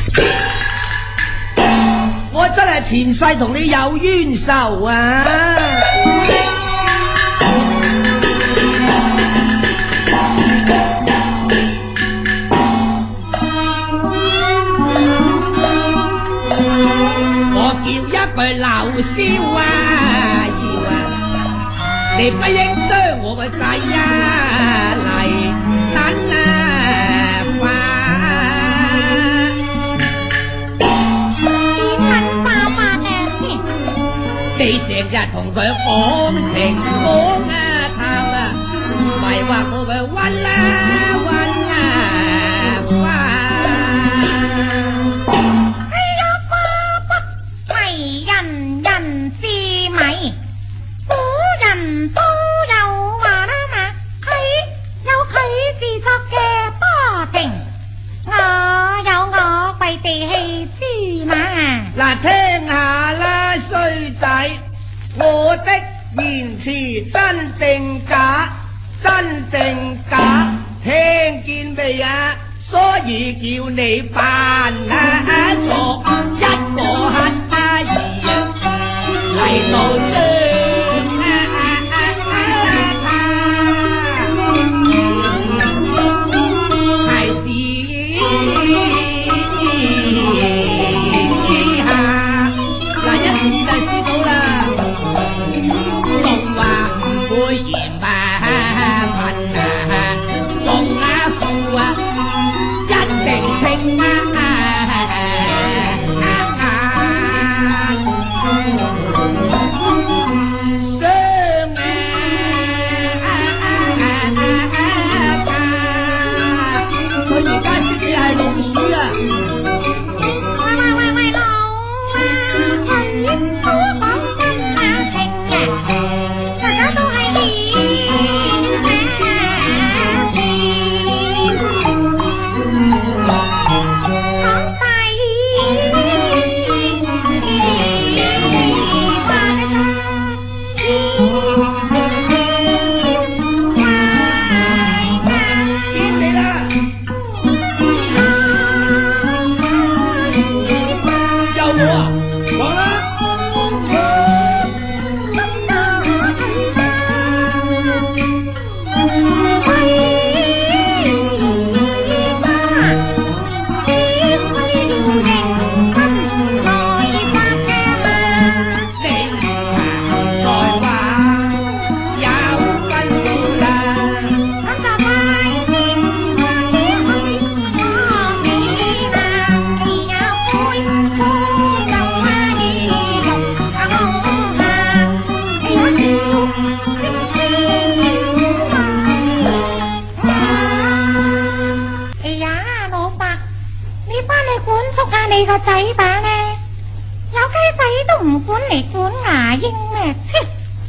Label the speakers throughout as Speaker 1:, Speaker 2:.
Speaker 1: 我真係前世同你有冤仇啊！我叫一句劉少啊，你不應將我個仔啊嚟你成日同佢讲情讲啊谈啊，咪话我佢 xin si tân tình cả tân tình cả thiên kiên bì ạ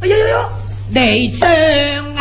Speaker 2: 哎呦呦呦。你
Speaker 1: 真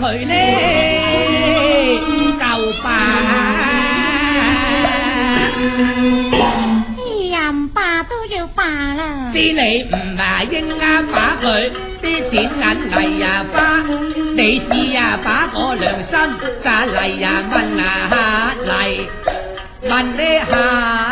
Speaker 1: 佢呢，就罷。
Speaker 2: 哎呀，唔罷都要罷啦。
Speaker 1: 知你唔係應啱把佢啲钱银嚟呀花，你試呀把個良心揸嚟呀问啊嚟问呢下。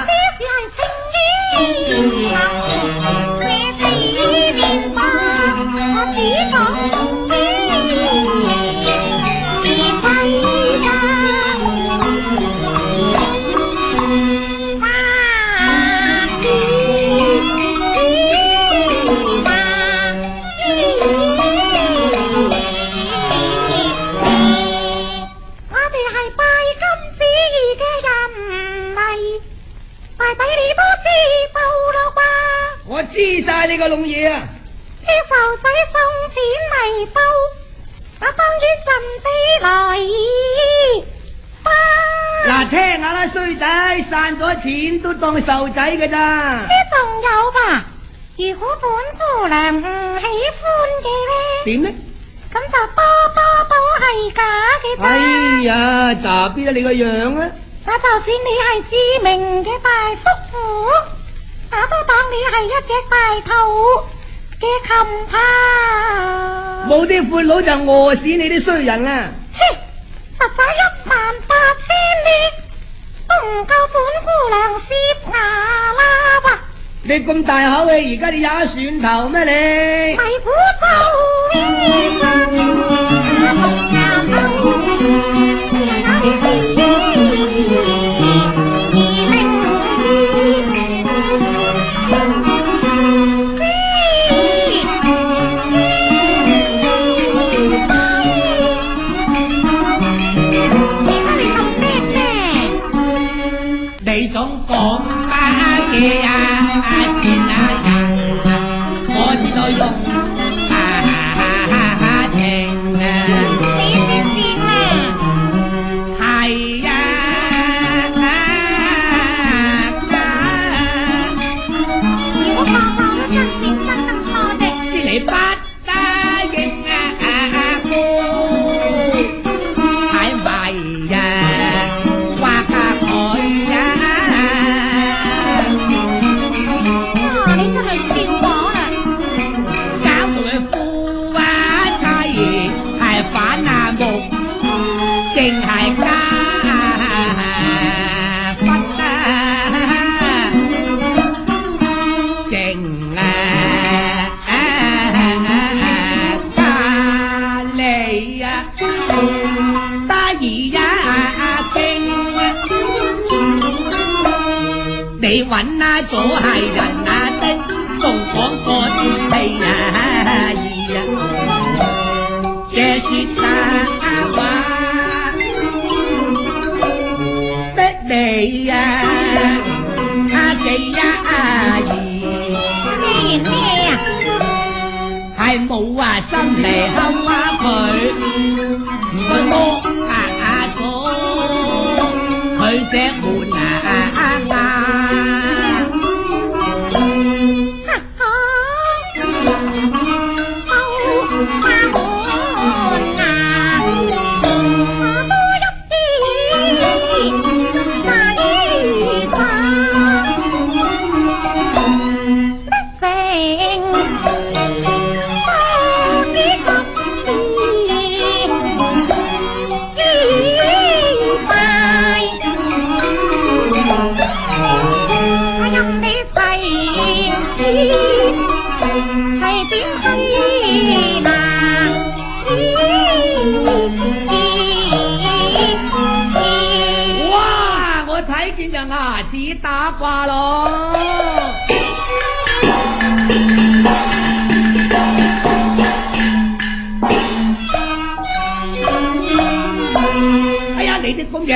Speaker 1: 下啦，衰仔，散咗錢都當受仔嘅咋？
Speaker 2: 呢仲有吧？如果本姑娘唔喜歡嘅咧，
Speaker 1: 點呢？
Speaker 2: 咁就多多都係假嘅咋。
Speaker 1: 哎呀，咋邊得你個樣啊？
Speaker 2: 我就算你係知名嘅大福虎，我都當你係一隻大肚嘅琴怕。
Speaker 1: 冇啲闊佬就餓死你啲衰人啦！
Speaker 2: 切，實在一萬八千里都唔够本姑娘攝牙啦吧？
Speaker 1: 你咁大口气，而家你有得蒜头咩你？
Speaker 2: 咪苦就
Speaker 1: 揾啊咗系人啊的，仲讲嗰啲屁啊儿啊，嘅说大话的你啊，阿记呀阿儿，系冇话心嚟沟啊佢，唔该摸啊咗佢只 Mm-hmm.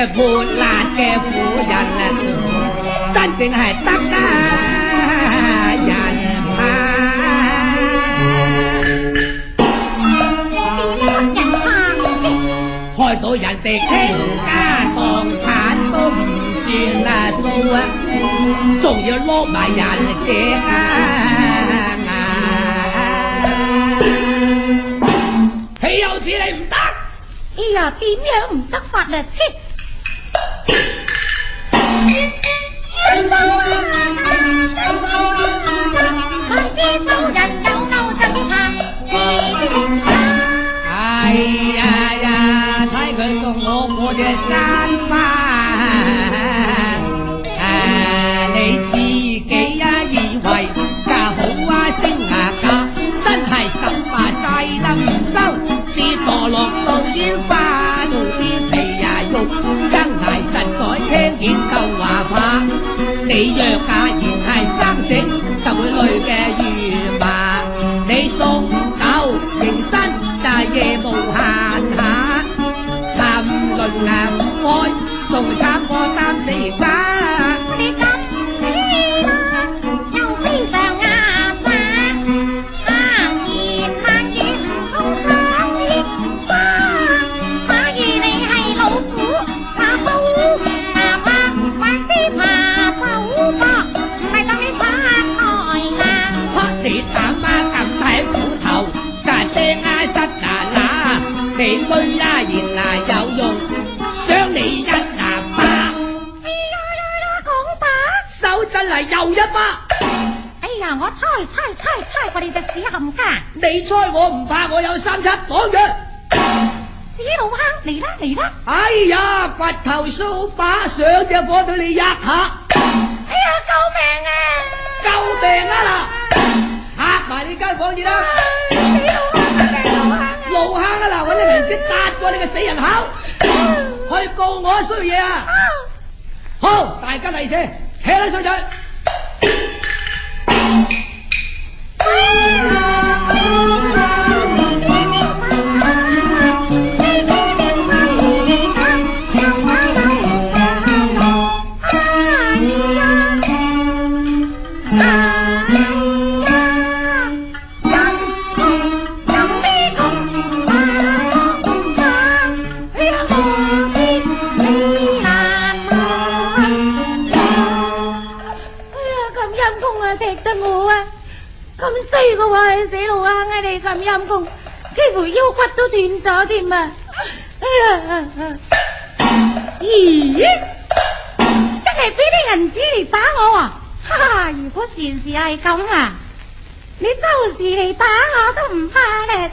Speaker 1: 你啲咁嘅泼辣嘅妇人啊，真正系得得人怕。
Speaker 2: 人怕
Speaker 1: 开到人哋倾家荡产都唔算啊数啊，仲要攞埋人嘅啊！岂有此理唔得？
Speaker 2: 哎呀，点样唔得法啊？切！
Speaker 1: 落到烟花路边皮呀肉，真系实在听见就话怕。 你若假然系生性，就会累嘅如麻。你送狗迎新就系夜无闲下，沉沦啊唔爱，仲惨过担死家。 又一巴。
Speaker 2: 哎呀，我猜猜猜猜過你隻屎冚家，
Speaker 1: 你猜我唔怕，我有三七綁住。
Speaker 2: 屎老坑嚟啦嚟啦！
Speaker 1: 哎呀，掘頭掃把上隻火對你一下，
Speaker 2: 哎呀，救命啊！
Speaker 1: 救命啊嗱！嚇埋你間房先啦，
Speaker 2: 死老坑啊！老坑啊！
Speaker 1: 路坑啊嗱，揾啲人識搭过你个死人口，去告我衰嘢啊！好，大家嚟先，扯啦衰仔。Ah!
Speaker 2: 咁衰嘅话，死路啊！嗌！你咁阴公，几乎腰骨都断咗添啊！哎呀，咦，真系俾啲银纸嚟打我啊！哈哈，如果时时系咁啊，你周时嚟打我都唔怕咧，